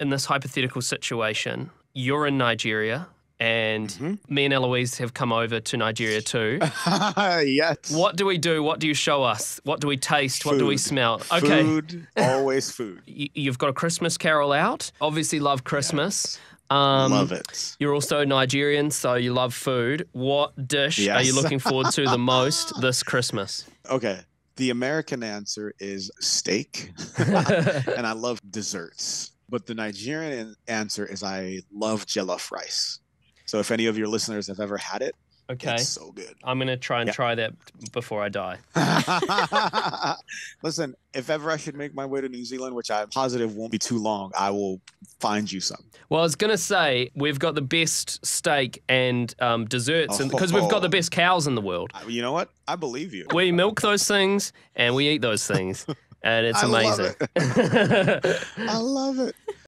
in this hypothetical situation, you're in Nigeria and Mm-hmm. me and Eloise have come over to Nigeria too. yes. what do we do? What do you show us? What do we taste? What do we Food. smell? Okay. Food, always food. You've got a Christmas carol out. Obviously, love Christmas. Um, Love it. You're also Nigerian, so you love food. What dish are you looking forward to the most this Christmas? Okay. The American answer is steak, and I love desserts. But the Nigerian answer is I love jollof rice. So if any of your listeners have ever had it, Okay. it's so good. I'm going to try and Yeah. try that before I die. Listen, if ever I should make my way to New Zealand, which I'm positive won't be too long, I will find you some. Well, I was going to say, we've got the best steak and um, desserts because we've got the Oh. best cows in the world. You know what? I believe you. We milk those things and we eat those things, and it's I love amazing. I love it.